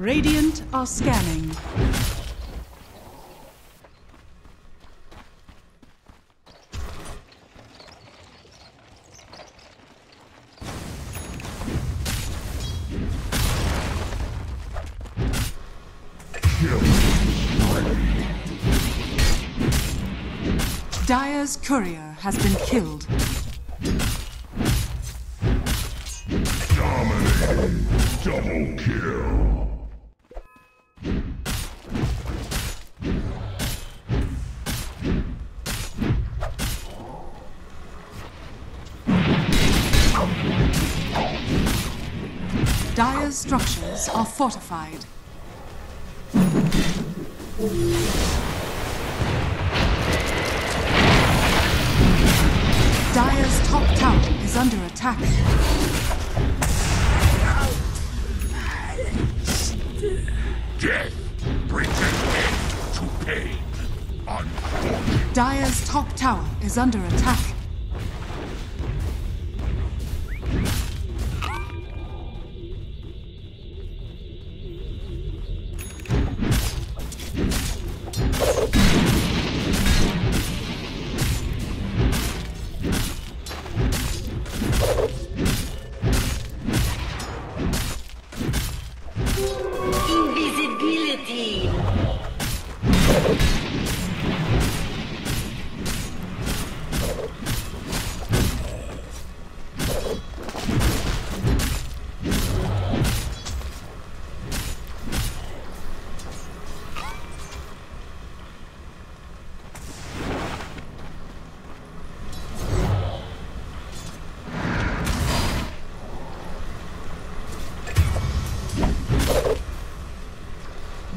Radiant are scanning. Dire's courier has been killed. Fortified. Dire's top tower is under attack. Death brings an end to pain. Unfortunate. Dire's top tower is under attack.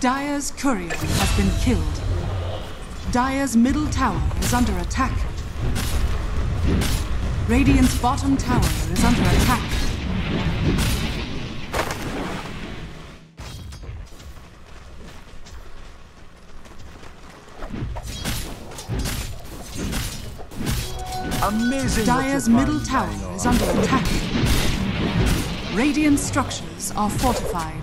Dire's courier has been killed. Dire's middle tower is under attack. Radiant's bottom tower is under attack. Amazing. Dyer's middle tower is under attack. Radiant structures are fortified.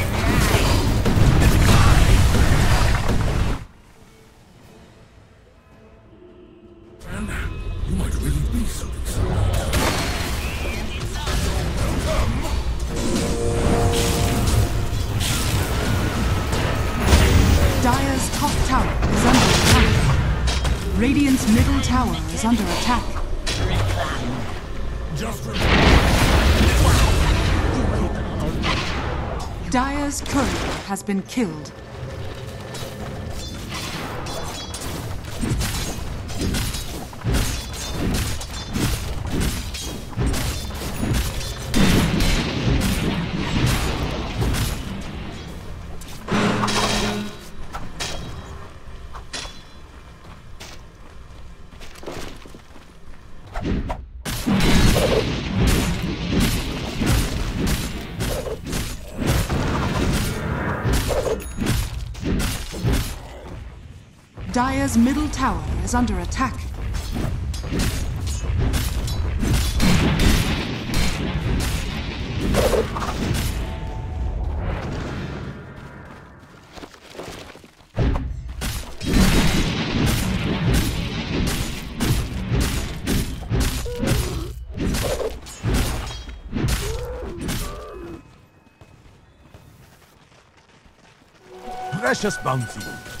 Is under attack. Just Dire's courier has been killed. Dire's middle tower is under attack. Precious bounty.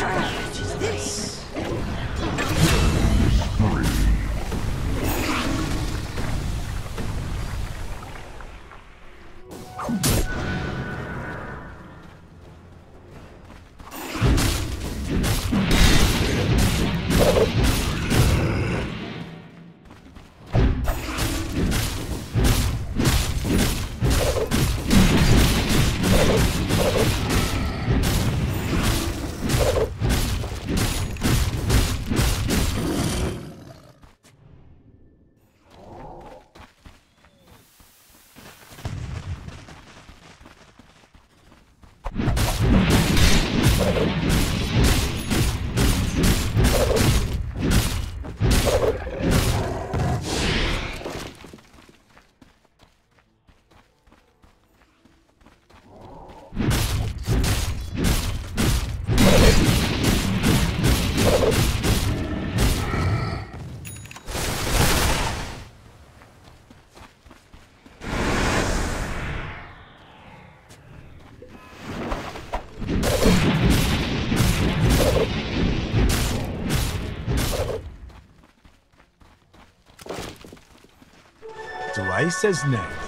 What savage says nay.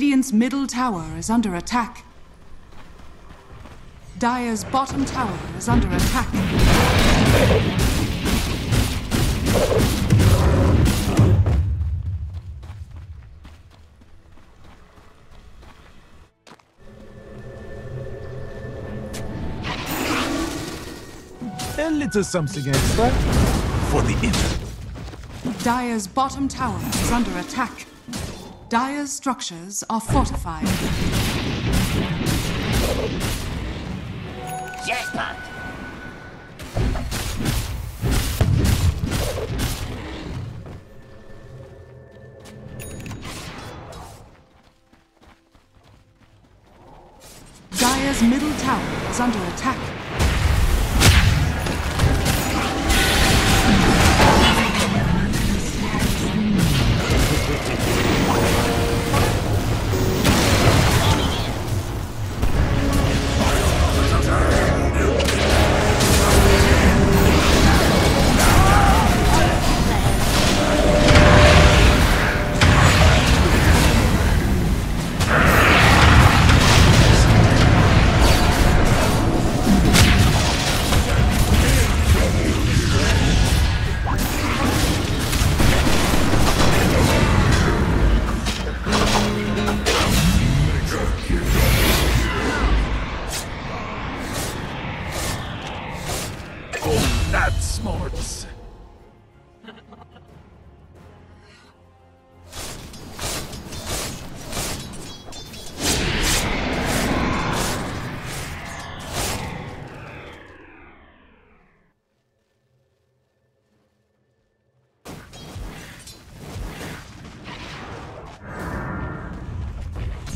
Radiant's middle tower is under attack. Dire's bottom tower is under attack. A little something extra for the imp. Dire's bottom tower is under attack. Dire's structures are fortified. Jackpot. Dire's middle tower is under attack.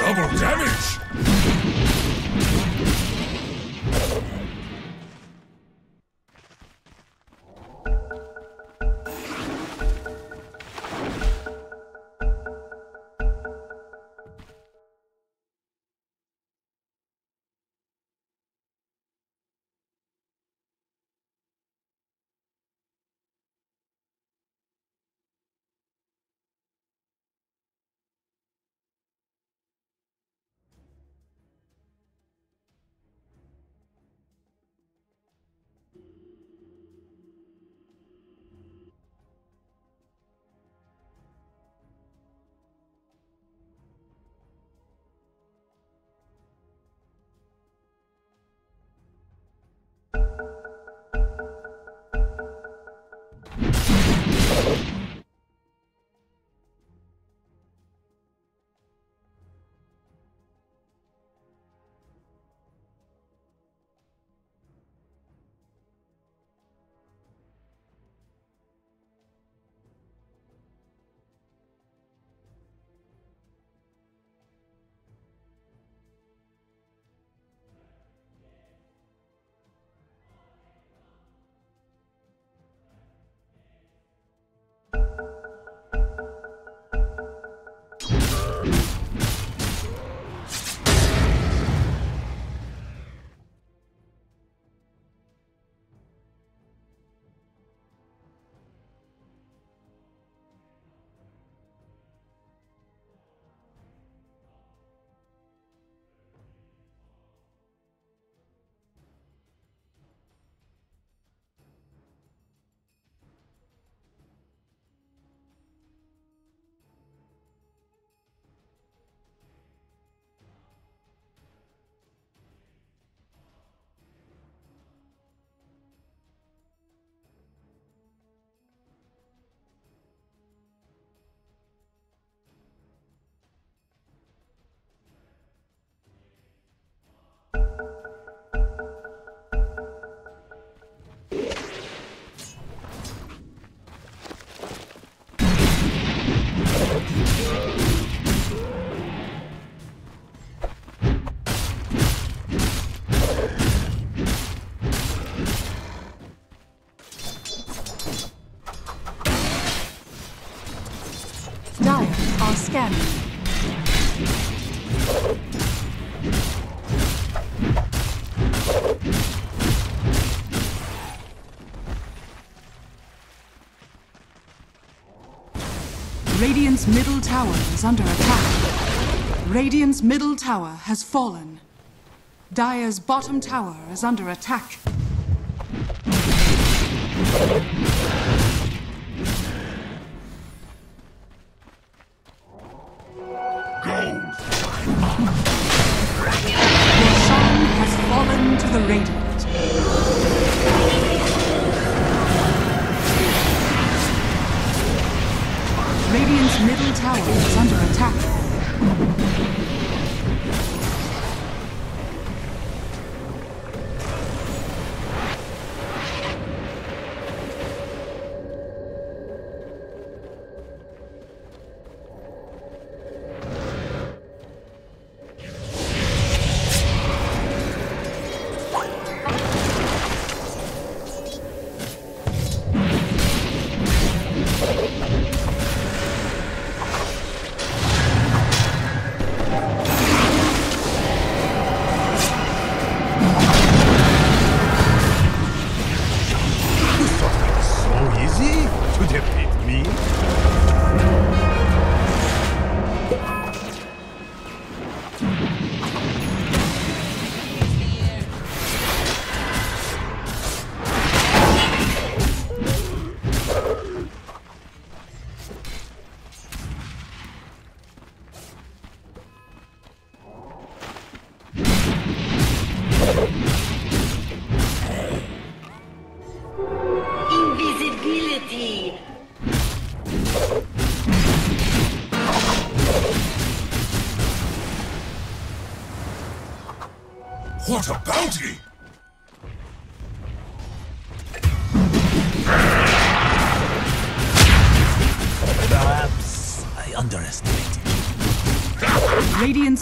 Double damage! Middle tower is under attack. Radiant's middle tower has fallen. Dire's bottom tower is under attack.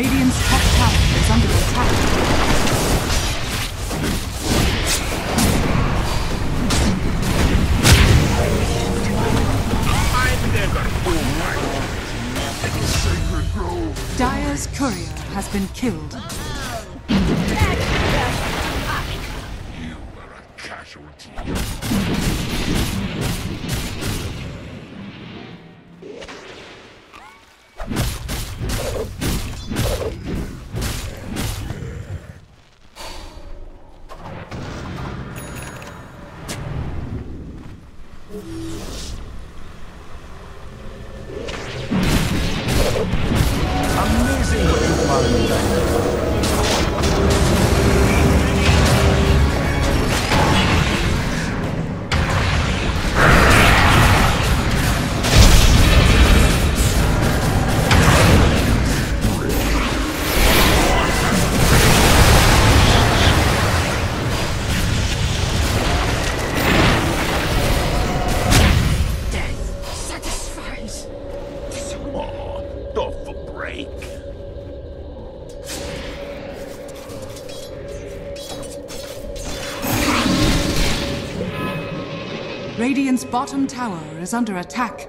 Radiant's top tower is under attack. Dire's courier has been killed. Off a break. Radiant's bottom tower is under attack.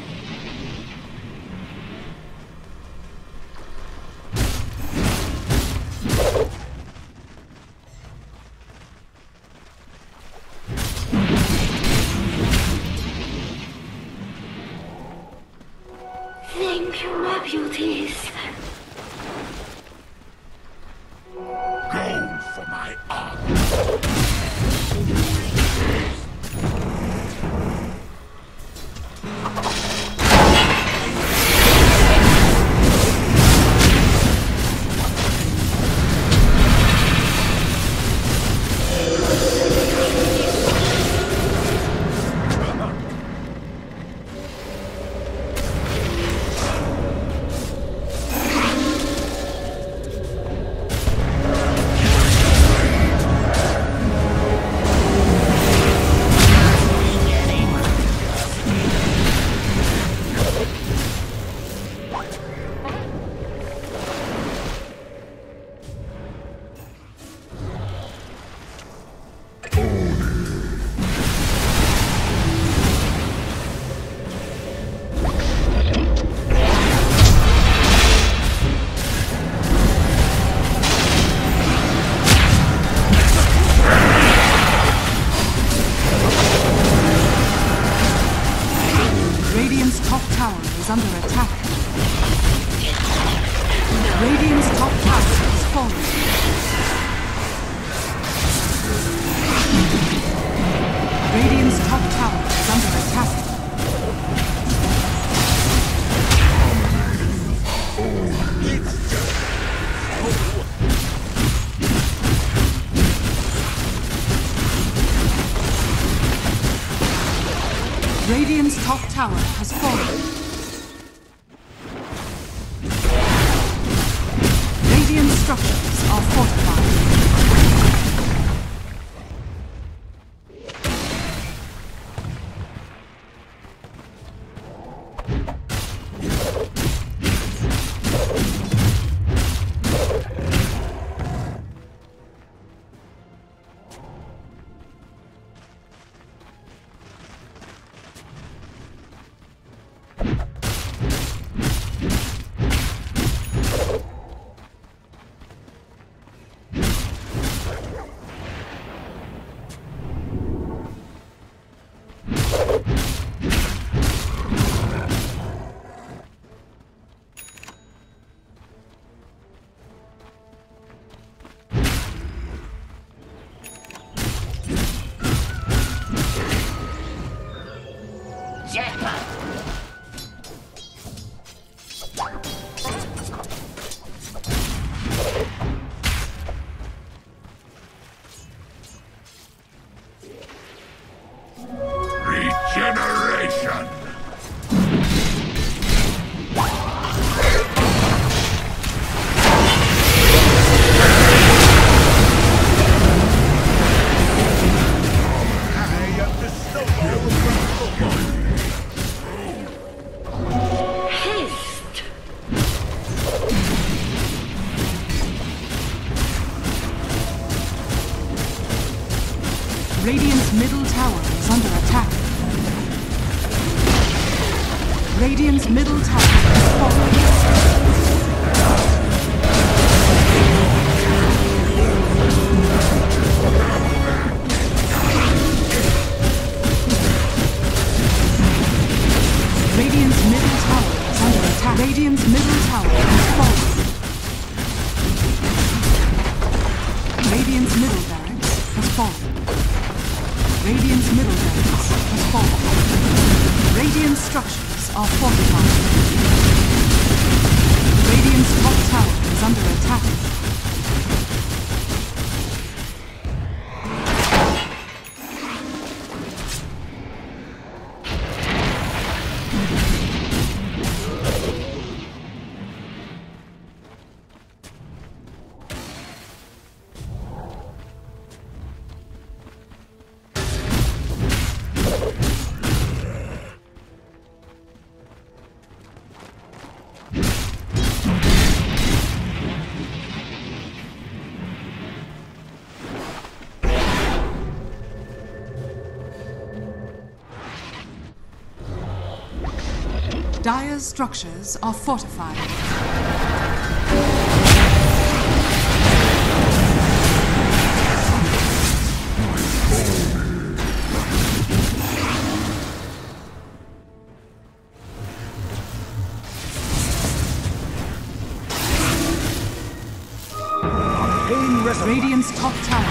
操你妈 Dire's structures are fortified. Radiant's top tower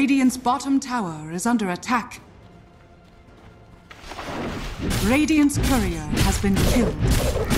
Radiant's bottom tower is under attack. Radiant's courier has been killed.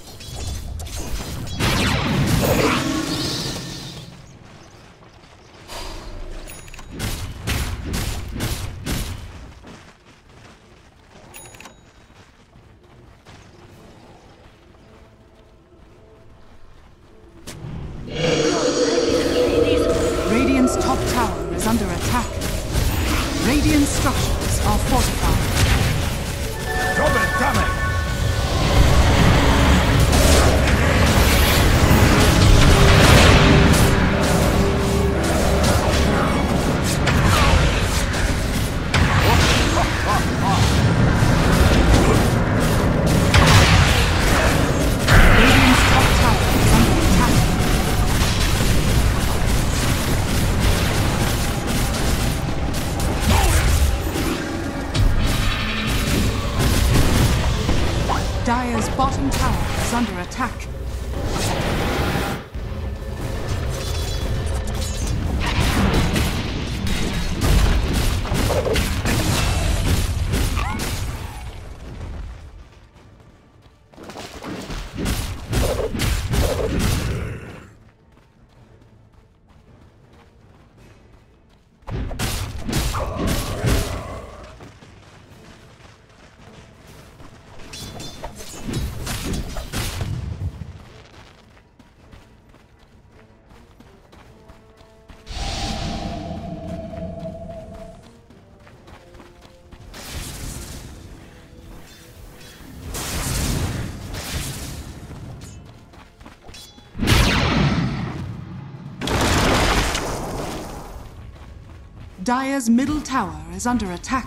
Dire's middle tower is under attack.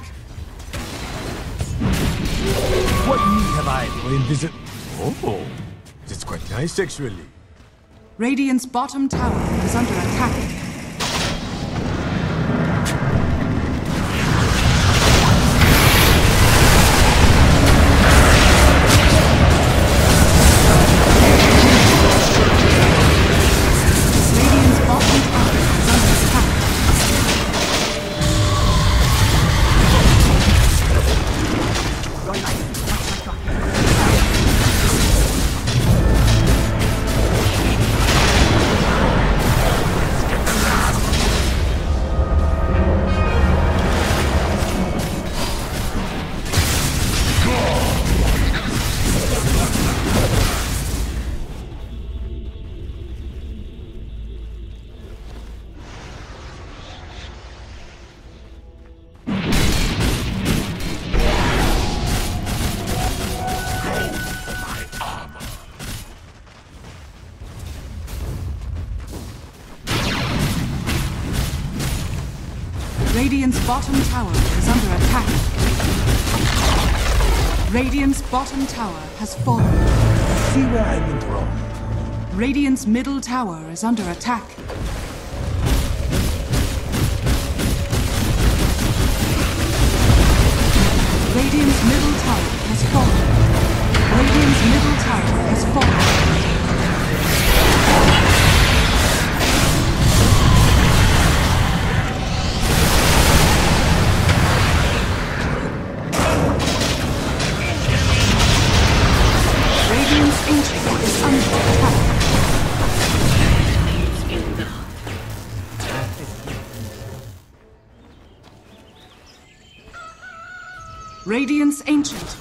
What need have I for visit? Oh, it's quite nice actually. Radiant's bottom tower is under attack. Radiant's bottom tower is under attack. Radiant's bottom tower has fallen. See where I went wrong. Radiant's middle tower is under attack. Radiant's middle tower has fallen. Radiant's middle tower has fallen.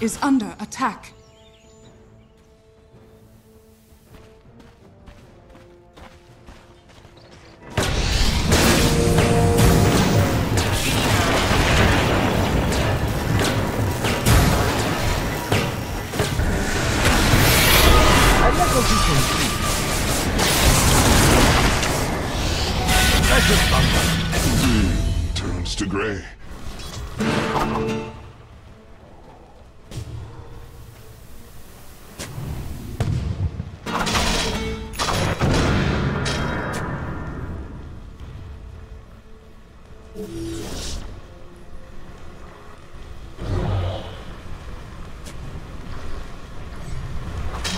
Is under attack.